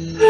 Hey,